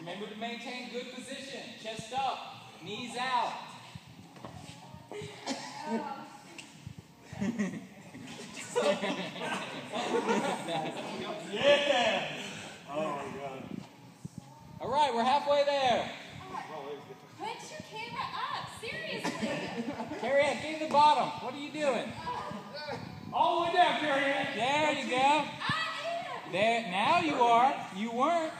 Remember to maintain good position. Chest up, knees out. Yeah! Oh my god. All right, we're halfway there. Put your camera up, seriously. Carrie Ann, get to the bottom. What are you doing? All the way down, Carrie There you go. I am. There, now you are. You weren't.